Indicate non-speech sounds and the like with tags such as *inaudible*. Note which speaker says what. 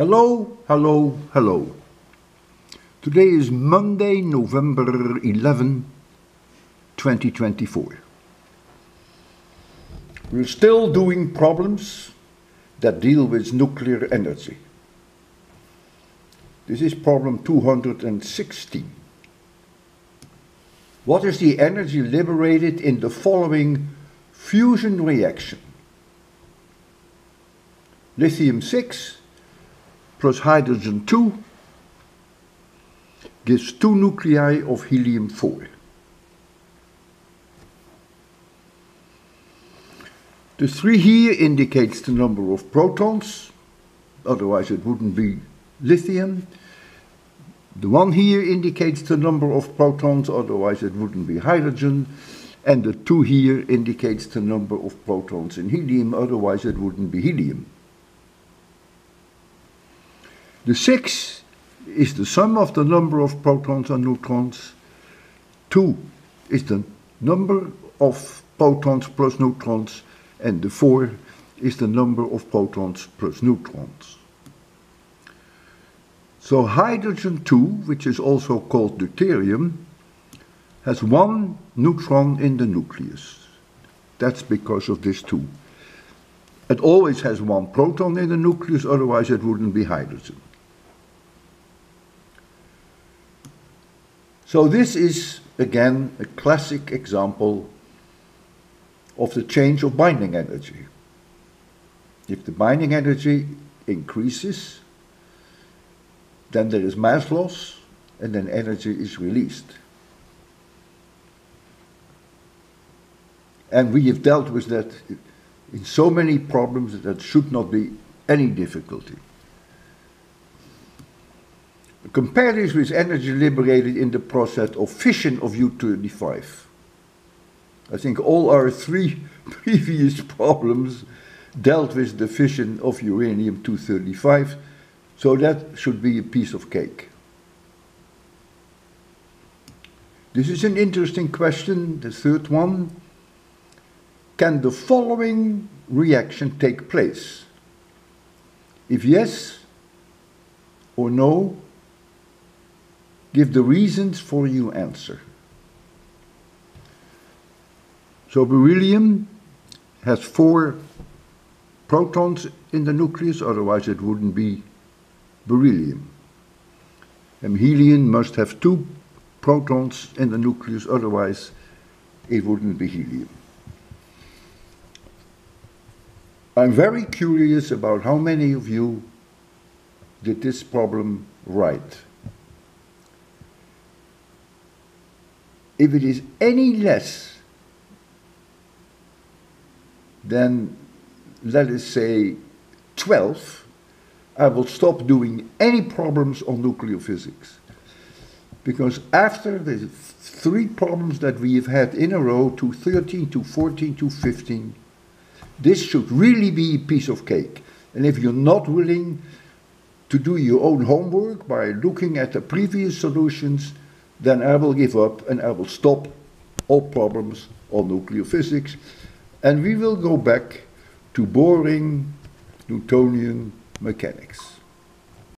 Speaker 1: Hello, hello, hello. Today is Monday, November 11, 2024. We're still doing problems that deal with nuclear energy. This is problem 216. What is the energy liberated in the following fusion reaction? Lithium 6 plus hydrogen 2 gives two nuclei of helium 4. The 3 here indicates the number of protons, otherwise it wouldn't be lithium. The 1 here indicates the number of protons, otherwise it wouldn't be hydrogen. And the 2 here indicates the number of protons in helium, otherwise it wouldn't be helium. The 6 is the sum of the number of protons and neutrons. 2 is the number of protons plus neutrons. And the 4 is the number of protons plus neutrons. So hydrogen 2, which is also called deuterium, has one neutron in the nucleus. That's because of this 2. It always has one proton in the nucleus, otherwise it wouldn't be hydrogen. So this is, again, a classic example of the change of binding energy. If the binding energy increases, then there is mass loss, and then energy is released. And we have dealt with that in so many problems that that should not be any difficulty. Compare this with energy liberated in the process of fission of U-35. I think all our three *laughs* previous problems dealt with the fission of uranium-235, so that should be a piece of cake. This is an interesting question, the third one. Can the following reaction take place? If yes or no, Give the reasons for your answer. So beryllium has four protons in the nucleus, otherwise it wouldn't be beryllium. And helium must have two protons in the nucleus, otherwise it wouldn't be helium. I'm very curious about how many of you did this problem right. If it is any less than, let us say, 12, I will stop doing any problems on nuclear physics. Because after the three problems that we have had in a row, to 13, to 14, to 15, this should really be a piece of cake. And if you're not willing to do your own homework by looking at the previous solutions, then I will give up and I will stop all problems on nuclear physics and we will go back to boring Newtonian mechanics.